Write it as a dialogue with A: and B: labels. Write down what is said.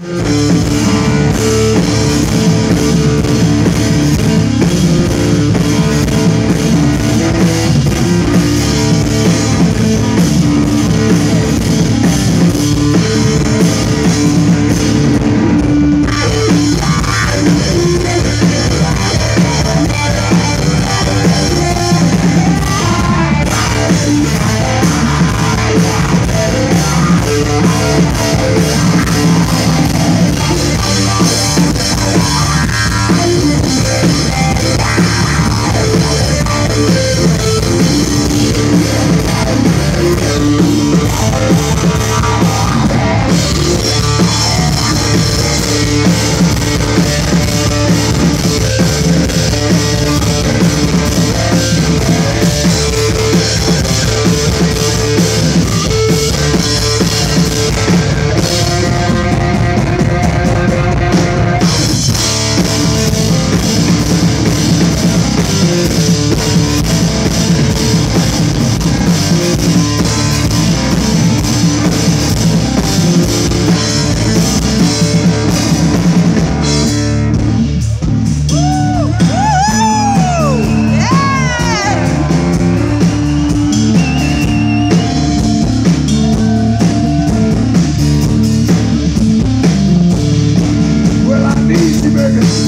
A: Música الحب Yes.